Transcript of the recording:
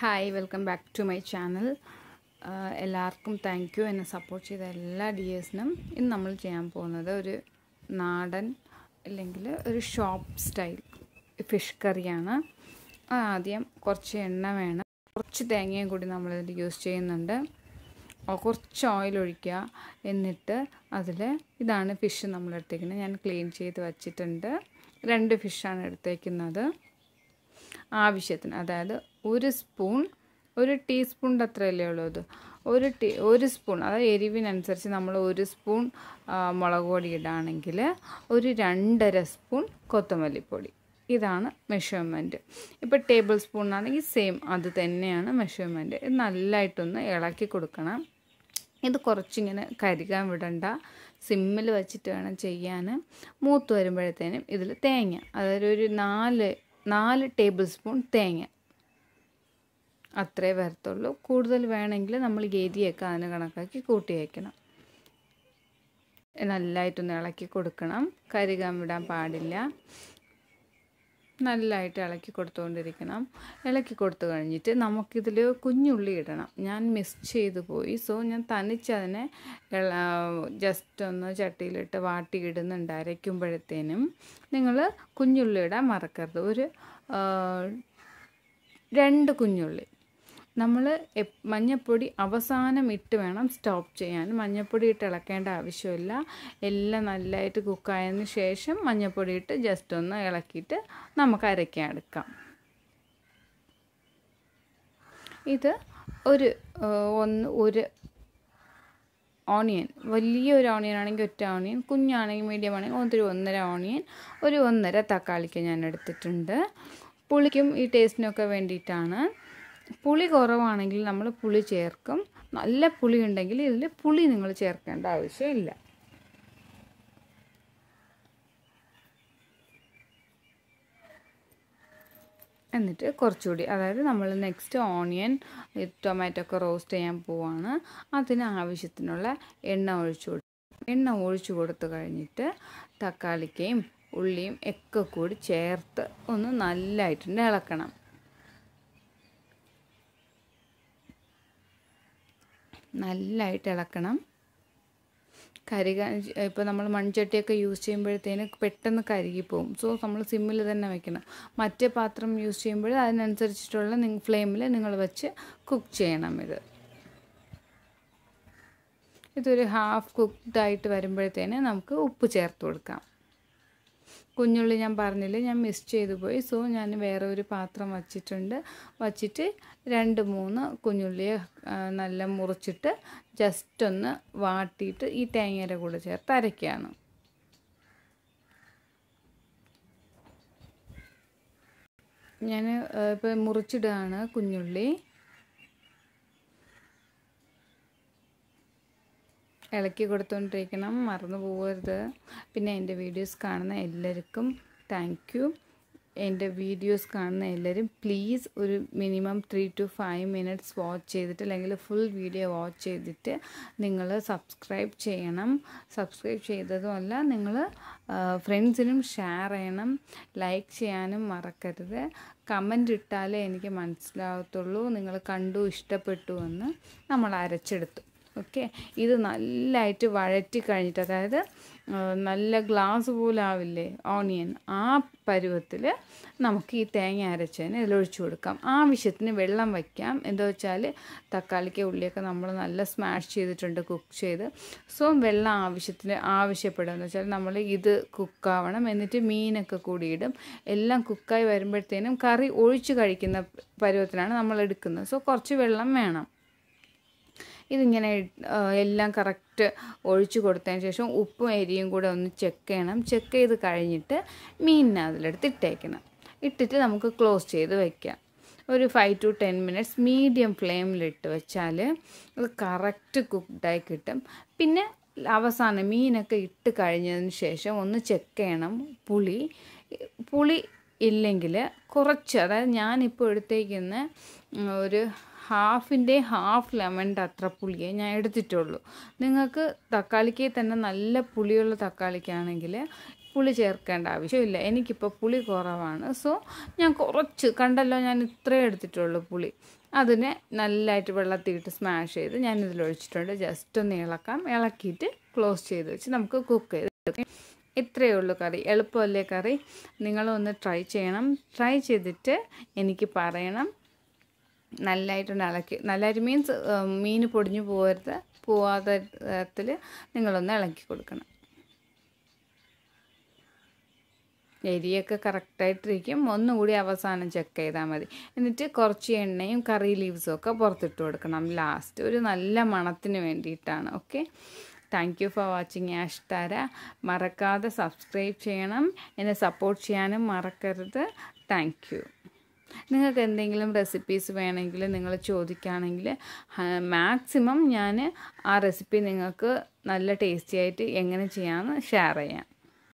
Hi welcome back to my channel എല്ലാവർക്കും thank you എന്നെ support ചെയ്ത എല്ലാ ഡിയേഴ്സിനും ഇന്ന് നമ്മൾ ചെയ്യാൻ പോകുന്നത് ഒരു നാടൻ അല്ലെങ്കിൽ ഒരു ഷോപ്പ് സ്റ്റൈൽ ഫിഷ് കറിയാണ് ആദ്യം കുറച്ച് എണ്ണ വേണം. കുറച്ച് തേങ്ങയും കൂടി നമ്മളിതിൽ യൂസ് ചെയ്യുന്നുണ്ട്. കുറച്ച് ഓയിൽ ഒഴിക്കുക. എന്നിട്ട് അതിൽ ഇതാണ് ഫിഷ് നമ്മൾ എടുത്തേക്കുന്നത് ഞാൻ ക്ലീൻ ചെയ്ത് വച്ചിട്ടുണ്ട്. രണ്ട് ഫിഷാണ് എടുത്തേക്കുന്നത്. ആവശ്യത്തിന് അതായത് ഒരു സ്പൂൺ ഒരു ടീസ്പൂണിന്റെ അത്രയല്ലേ ഉള്ളൂ അത്. ഒരു ടീ ഒരു സ്പൂൺ അതായത് എരിവിനനുസരിച്ച് നമ്മൾ ഒരു സ്പൂൺ മുളക് പൊടി ഇടുകയാണെങ്കിൽ ഒരു രണ്ടര സ്പൂൺ കൊത്തമല്ലിപ്പൊടി ഇതാണ് മെഷർമെന്റ് ഇപ്പോൾ ടേബിൾ സ്പൂൺ ആണെങ്കിൽ സെയിം അത് തന്നെയാണ് മെഷർമെന്റ് ഇത് നല്ലതായിട്ടൊന്ന് ഇളക്കി കൊടുക്കണം. ഇത് കുറച്ചിങ്ങനെ കരികാൻ വിടണ്ട. സിമ്മിൽ വെച്ചിട്ട് വേണം ചെയ്യാൻ. മൂത്ത് വരുമ്പോഴത്തേനും ഇതിൽ തേങ്ങ അതായത് ഒരു നാല് നാല് ടേബിൾ സ്പൂൺ തേങ്ങ അത്രേ വരത്തുള്ളൂ. കൂടുതൽ വേണമെങ്കിൽ നമ്മൾ ഗേതിയൊക്കെ അതിന് കണക്കാക്കി കൂട്ടി വയ്ക്കണം. നല്ലതായിട്ടൊന്ന് ഇളക്കി കൊടുക്കണം. കരുകാൻ വിടാൻ പാടില്ല. നല്ലതായിട്ട് ഇളക്കി കൊടുത്തുകൊണ്ടിരിക്കണം ഇളക്കി കൊടുത്തു കഴിഞ്ഞിട്ട് നമുക്കിതിൽ കുഞ്ഞുള്ളി ഇടണം. ഞാൻ മിസ് ചെയ്തു പോയി. സോ ഞാൻ തനിച്ചതിനെ ജസ്റ്റ് ഒന്ന് ചട്ടിയിലിട്ട് വാട്ടി ഇടുന്നുണ്ട് അരയ്ക്കുമ്പോഴത്തേനും. നിങ്ങൾ കുഞ്ഞുള്ളി ഇടാൻ മറക്കരുത്. ഒരു രണ്ട് കുഞ്ഞുള്ളി. നമ്മൾ മഞ്ഞൾപ്പൊടി അവസാനം ഇട്ട് വേണം സ്റ്റോപ്പ് ചെയ്യാൻ. മഞ്ഞൾപ്പൊടി ഇട്ട് ഇളക്കേണ്ട ആവശ്യമില്ല. എല്ലാം നല്ലതായിട്ട് കുക്കായതിന് ശേഷം മഞ്ഞൾപ്പൊടി ഇട്ട് ജസ്റ്റ് ഒന്ന് ഇളക്കിയിട്ട് നമുക്ക് അരയ്ക്കാൻ എടുക്കാം. ഇത് ഒരു ഒന്ന് ഒരു ഓണിയൻ വലിയൊരു ഓണിയൻ ആണെങ്കിൽ ഒറ്റ ഓണിയൻ കുഞ്ഞാണെങ്കിൽ മീഡിയം ആണെങ്കിൽ ഒത്തിരി ഒന്നര ഓണിയൻ ഒരു ഒന്നര തക്കാളിക്ക് ഞാൻ എടുത്തിട്ടുണ്ട്. പുളിക്കും ഈ ടേസ്റ്റിനൊക്കെ വേണ്ടിയിട്ടാണ്. പുളി കുറവാണെങ്കിൽ നമ്മൾ പുളി ചേർക്കും. നല്ല പുളി ഉണ്ടെങ്കിൽ ഇതിൽ പുളി നിങ്ങൾ ചേർക്കേണ്ട ആവശ്യമില്ല. എന്നിട്ട് കുറച്ചുകൂടി അതായത് നമ്മൾ നെക്സ്റ്റ് ഓണിയൻ ടൊമാറ്റോ ഒക്കെ റോസ്റ്റ് ചെയ്യാൻ പോവാണ്. അതിന് ആവശ്യത്തിനുള്ള എണ്ണ ഒഴിച്ചു കൊടുക്കും എണ്ണ ഒഴിച്ചു കൊടുത്തു കഴിഞ്ഞിട്ട് തക്കാളിക്കയും ഉള്ളിയും ഒക്കെ കൂടി ചേർത്ത് ഒന്ന് നല്ലതായിട്ടുണ്ട് ഇളക്കണം. നല്ലതായിട്ട് ഇളക്കണം. കരിക ഇപ്പോൾ നമ്മൾ മൺചട്ടിയൊക്കെ യൂസ് ചെയ്യുമ്പോഴത്തേന് പെട്ടെന്ന് കരുകിപ്പോവും സോ നമ്മൾ സിമ്മിൽ തന്നെ വെക്കണം. മറ്റേ പാത്രം യൂസ് ചെയ്യുമ്പോൾ അതിനനുസരിച്ചിട്ടുള്ള ഫ്ലെയിമിൽ നിങ്ങൾ വെച്ച് കുക്ക് ചെയ്യണം ഇത്. ഇതൊരു ഹാഫ് കുക്ക്ഡായിട്ട് വരുമ്പോഴത്തേന് നമുക്ക് ഉപ്പ് ചേർത്ത് കൊടുക്കാം. കുഞ്ഞുള്ളി ഞാൻ പറഞ്ഞില്ല ഞാൻ മിസ് ചെയ്തു പോയി. സോ ഞാൻ വേറെ ഒരു പാത്രം വച്ചിട്ടുണ്ട്. വച്ചിട്ട് രണ്ട് മൂന്ന് കുഞ്ഞുള്ളിയെ നല്ല മുറിച്ചിട്ട് ജസ്റ്റ് ഒന്ന് വാട്ടിയിട്ട് ഈ തേങ്ങയുടെ കൂടെ ചേർത്ത് അരയ്ക്കുകയാണ് ഞാൻ ഇപ്പോൾ മുറിച്ചിടുകയാണ് കുഞ്ഞുള്ളി. ഇളക്കി കൊടുത്തുകൊണ്ടിരിക്കണം മറന്നു പോകരുത് പിന്നെ എന്റെ വീഡിയോസ് കാണുന്ന എല്ലാവർക്കും താങ്ക് യു എന്റെ വീഡിയോസ് കാണുന്ന എല്ലാവരും പ്ലീസ് ഒരു minimum three to five minutes watch ചെയ്തിട്ട് അല്ലെങ്കിൽ ഫുൾ വീഡിയോ വാച്ച് ചെയ്തിട്ട് നിങ്ങൾ സബ്സ്ക്രൈബ് ചെയ്യണം. സബ്സ്ക്രൈബ് ചെയ്തതുമല്ല നിങ്ങൾ ഫ്രണ്ട്സിനും ഷെയർ ചെയ്യണം. ലൈക്ക് ചെയ്യാനും മറക്കരുത്. കമന്റ് ഇട്ടാലേ എനിക്ക് മനസ്സിലാകത്തുള്ളൂ നിങ്ങൾ കണ്ടു ഇഷ്ടപ്പെട്ടു എന്ന് നമ്മൾ അരച്ചെടുത്തു. ഓക്കെ ഇത് നല്ലതായിട്ട് വഴറ്റി കഴിഞ്ഞിട്ട് അതായത് നല്ല ഗ്ലാസ് പോലാവില്ലേ ഓണിയൻ ആ പരുവത്തിൽ നമുക്ക് ഈ തേങ്ങ അരച്ചതിന് ഇതിലൊഴിച്ചു കൊടുക്കാം. ആവശ്യത്തിന് വെള്ളം വയ്ക്കാം. എന്താ വെച്ചാൽ തക്കാളിക്ക് ഉള്ളിയൊക്കെ നമ്മൾ നല്ല സ്മാഷ് ചെയ്തിട്ടുണ്ട് കുക്ക് ചെയ്ത്. സോ വെള്ളം ആവശ്യത്തിന് ആവശ്യപ്പെടുമെന്ന് വെച്ചാൽ നമ്മൾ ഇത് കുക്കാവണം എന്നിട്ട് മീനൊക്കെ കൂടി ഇടും. എല്ലാം കുക്കായി വരുമ്പോഴത്തേനും കറി ഒഴിച്ച് കഴിക്കുന്ന പരുവത്തിനാണ് നമ്മൾ എടുക്കുന്നത്. സോ കുറച്ച് വെള്ളം വേണം. ഇതിങ്ങനെ എല്ലാം കറക്റ്റ് ഒഴിച്ചു കൊടുത്തതിന് ശേഷം ഉപ്പും എരിയും കൂടെ ഒന്ന് ചെക്ക് ചെയ്യണം. ചെക്ക് ചെയ്ത് കഴിഞ്ഞിട്ട് മീനിനെ അതിലെടുത്ത് ഇട്ടേക്കണം. ഇട്ടിട്ട് നമുക്ക് ക്ലോസ് ചെയ്ത് വയ്ക്കാം ഒരു five to ten minutes medium ഫ്ലെയിമിലിട്ട് വെച്ചാൽ അത് കറക്റ്റ് കുക്ക്ഡായി കിട്ടും. പിന്നെ അവസാനം മീനൊക്കെ ഇട്ട് കഴിഞ്ഞതിന് ശേഷം ഒന്ന് ചെക്ക് ചെയ്യണം പുളി. പുളി ഇല്ലെങ്കിൽ കുറച്ച് അതായത് ഞാനിപ്പോൾ എടുത്തേക്കുന്ന ഒരു ഹാഫിന്റെ ഹാഫ് ലെമണിന്റെ അത്ര പുളിയേ ഞാൻ എടുത്തിട്ടുള്ളൂ. നിങ്ങൾക്ക് തക്കാളിക്ക് തന്നെ നല്ല പുളിയുള്ള തക്കാളിക്കാണെങ്കിൽ പുളി ചേർക്കേണ്ട ആവശ്യമില്ല. എനിക്കിപ്പോൾ പുളി കുറവാണ്. സോ ഞാൻ കുറച്ച് കണ്ടല്ലോ ഞാൻ ഇത്രയും എടുത്തിട്ടുള്ളൂ പുളി. അതിനെ നല്ലതായിട്ട് വെള്ളത്തിയിട്ട് സ്മാഷ് ചെയ്ത് ഞാൻ ഇതിലൊഴിച്ചിട്ടുണ്ട് ജസ്റ്റ് ഒന്ന് ഇളക്കാം. ഇളക്കിയിട്ട് ക്ലോസ് ചെയ്ത് വെച്ച് നമുക്ക് കുക്ക് ചെയ്ത് ഇത്രയേ ഉള്ളൂ കറി. എളുപ്പമല്ലേ കറി? നിങ്ങളൊന്ന് ട്രൈ ചെയ്യണം. ട്രൈ ചെയ്തിട്ട് എനിക്ക് പറയണം. നല്ലതായിട്ടൊന്ന് ഇളക്കി നല്ലതായിട്ട് മീൻസ് മീൻ പൊടിഞ്ഞു പോകരുത്. പോവാത്ത തരത്തിൽ നിങ്ങളൊന്ന് ഇളക്കി കൊടുക്കണം. എരിയൊക്കെ കറക്റ്റായിട്ടിരിക്കും ഒന്നുകൂടി അവസാനം ചെക്ക് ചെയ്താൽ മതി. എന്നിട്ട് കുറച്ച് എണ്ണയും കറി ലീവ്സും ഒക്കെ പുറത്തിട്ട് കൊടുക്കണം. ലാസ്റ്റ് ഒരു നല്ല മണത്തിന് വേണ്ടിയിട്ടാണ്. Okay thank you for watching Ash Tara മറക്കാതെ സബ്സ്ക്രൈബ് ചെയ്യണം. എന്നെ സപ്പോർട്ട് ചെയ്യാനും മറക്കരുത്. താങ്ക് നിങ്ങൾക്ക് എന്തെങ്കിലും റെസിപ്പീസ് വേണമെങ്കിൽ നിങ്ങൾ ചോദിക്കുകയാണെങ്കിൽ മാക്സിമം ഞാൻ ആ റെസിപ്പി നിങ്ങൾക്ക് നല്ല ടേസ്റ്റി ആയിട്ട് എങ്ങനെ ചെയ്യാമെന്ന് ഷെയർ ചെയ്യാം.